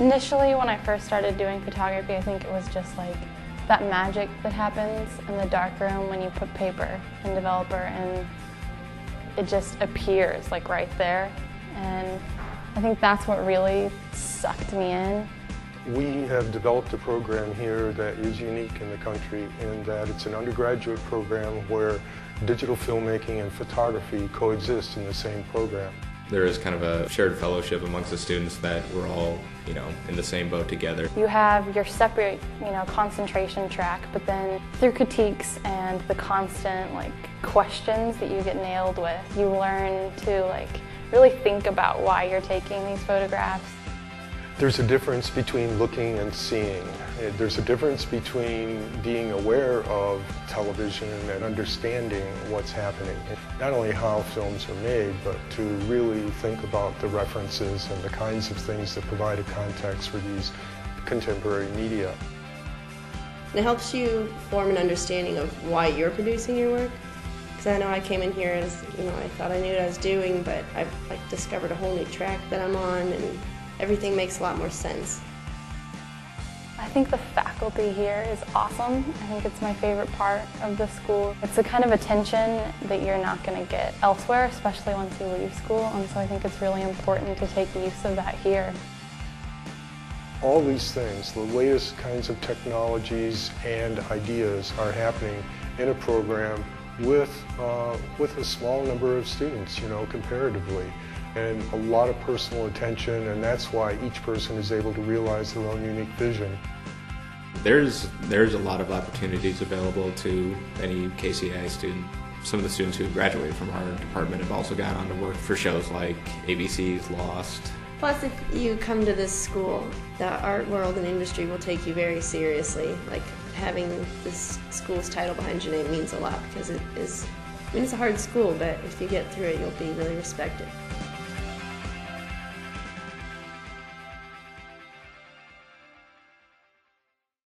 Initially, when I first started doing photography, I think it was just like that magic that happens in the darkroom when you put paper in Developer and it just appears like right there. And I think that's what really sucked me in. We have developed a program here that is unique in the country in that it's an undergraduate program where digital filmmaking and photography coexist in the same program. There is kind of a shared fellowship amongst the students that we're all, you know, in the same boat together. You have your separate, you know, concentration track, but then through critiques and the constant like questions that you get nailed with, you learn to like really think about why you're taking these photographs. There's a difference between looking and seeing. Eh, There's a difference between being aware of television and understanding what's happening. Not only how films are made, but to really think about the references and the kinds of things that provide a context for these contemporary media. It helps you form an understanding of why you're producing your work. Because I know I came in here as, you know, I thought I knew what I was doing, but I've like discovered a whole new track that I'm on and everything makes a lot more sense. I think the faculty here is awesome. I think it's my favorite part of the school. It's the kind of attention that you're not going to get elsewhere, especially once you leave school, and so I think it's really important to take use of that here. All these things, the latest kinds of technologies and ideas are happening in a program with, uh, with a small number of students, you know, comparatively, and a lot of personal attention, and that's why each person is able to realize their own unique vision. There's there's a lot of opportunities available to any KCAI student. Some of the students who graduated from our department have also gone on to work for shows like ABC's Lost. Plus, if you come to this school, the art world and industry will take you very seriously. Like having this school's title behind your name means a lot because it is. I mean, it's a hard school, but if you get through it, you'll be really respected.